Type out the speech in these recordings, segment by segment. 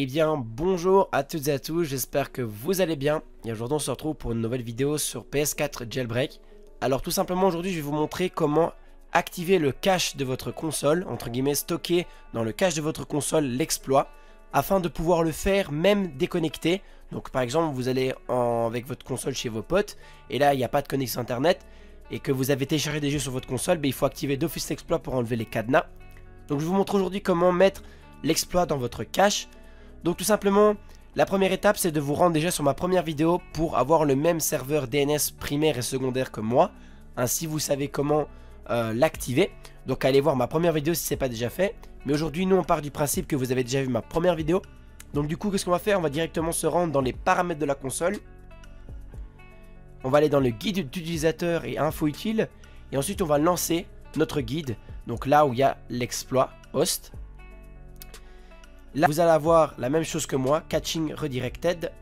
Eh bien bonjour à toutes et à tous, j'espère que vous allez bien et aujourd'hui on se retrouve pour une nouvelle vidéo sur PS4 Jailbreak. Alors tout simplement aujourd'hui je vais vous montrer comment activer le cache de votre console, entre guillemets stocker dans le cache de votre console l'exploit afin de pouvoir le faire même déconnecté. Donc par exemple vous allez avec votre console chez vos potes et là il n'y a pas de connexion internet et que vous avez téléchargé des jeux sur votre console, ben, il faut activer d'office l'exploit pour enlever les cadenas. Donc je vous montre aujourd'hui comment mettre l'exploit dans votre cache donc tout simplement, la première étape c'est de vous rendre déjà sur ma première vidéo pour avoir le même serveur DNS primaire et secondaire que moi. Ainsi vous savez comment euh, l'activer. Donc allez voir ma première vidéo si ce n'est pas déjà fait. Mais aujourd'hui nous on part du principe que vous avez déjà vu ma première vidéo. Donc du coup qu'est-ce qu'on va faire? On va directement se rendre dans les paramètres de la console. On va aller dans le guide d'utilisateur et info utile. Et ensuite on va lancer notre guide. Donc là où il y a l'exploit host. Là, vous allez avoir la même chose que moi, Catching Redirected.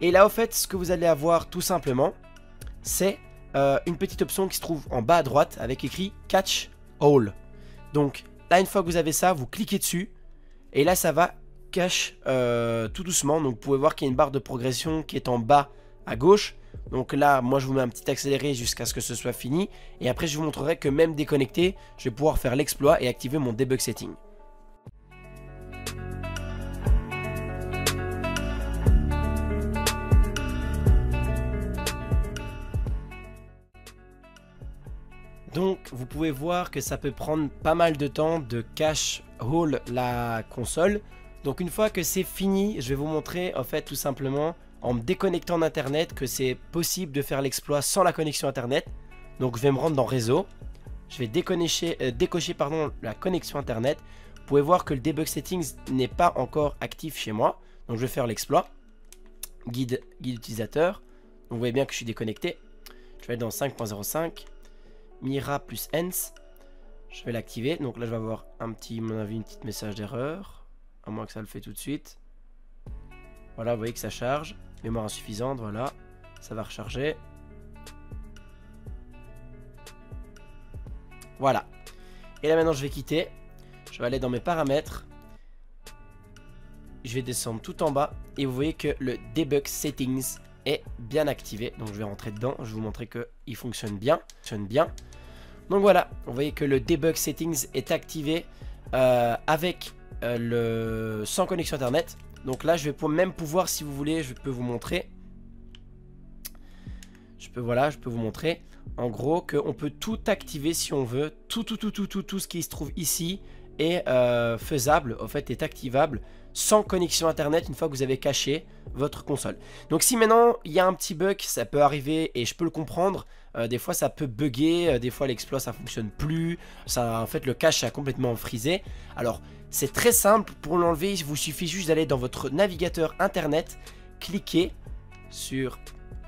Et là, au fait, ce que vous allez avoir tout simplement, c'est euh, une petite option qui se trouve en bas à droite avec écrit Catch All. Donc là, une fois que vous avez ça, vous cliquez dessus. Et là, ça va cache euh, tout doucement. Donc vous pouvez voir qu'il y a une barre de progression qui est en bas à gauche. Donc là, moi je vous mets un petit accéléré jusqu'à ce que ce soit fini. Et après, je vous montrerai que même déconnecté, je vais pouvoir faire l'exploit et activer mon debug setting. Donc vous pouvez voir que ça peut prendre pas mal de temps de cache haul la console. Donc une fois que c'est fini, je vais vous montrer en fait tout simplement en me déconnectant d'internet que c'est possible de faire l'exploit sans la connexion internet. Donc je vais me rendre dans réseau. Je vais euh, décocher pardon, la connexion internet. Vous pouvez voir que le debug settings n'est pas encore actif chez moi. Donc je vais faire l'exploit. Guide, guide utilisateur. Vous voyez bien que je suis déconnecté. Je vais être dans 5.05. Mira plus ENS. Je vais l'activer. Donc là, je vais avoir un petit, mon avis, une petite message d'erreur. À moins que ça le fait tout de suite. Voilà, vous voyez que ça charge. Mémoire insuffisante, voilà. Ça va recharger. Voilà. Et là maintenant, je vais quitter. Je vais aller dans mes paramètres. Je vais descendre tout en bas. Et vous voyez que le debug settings est bien activé. Donc je vais rentrer dedans. Je vais vous montrer qu'il fonctionne bien. Fonctionne bien. Donc voilà, vous voyez que le debug settings est activé euh, avec euh, le sans connexion internet. Donc là, je vais même pouvoir, si vous voulez, je peux vous montrer. Je peux, voilà, je peux vous montrer. En gros, qu'on peut tout activer si on veut. Tout, tout, tout, tout, tout, tout ce qui se trouve ici est euh, faisable, en fait, est activable sans connexion internet une fois que vous avez caché votre console. Donc si maintenant il y a un petit bug, ça peut arriver et je peux le comprendre. Euh, des fois ça peut bugger, euh, des fois l'exploit ça fonctionne plus, ça en fait le cache a complètement frisé. Alors c'est très simple, pour l'enlever il vous suffit juste d'aller dans votre navigateur internet, cliquer sur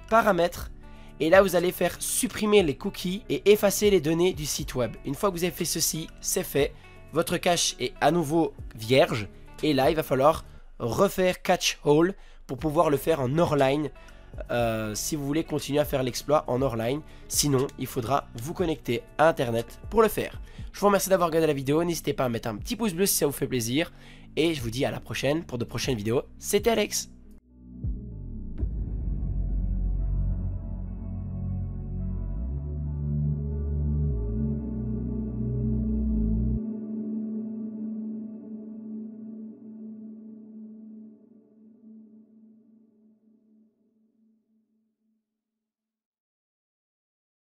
paramètres et là vous allez faire supprimer les cookies et effacer les données du site web. Une fois que vous avez fait ceci, c'est fait, votre cache est à nouveau vierge et là, il va falloir refaire catch all pour pouvoir le faire en hors-line euh, si vous voulez continuer à faire l'exploit en hors-line. Sinon, il faudra vous connecter à Internet pour le faire. Je vous remercie d'avoir regardé la vidéo. N'hésitez pas à mettre un petit pouce bleu si ça vous fait plaisir. Et je vous dis à la prochaine pour de prochaines vidéos. C'était Alex.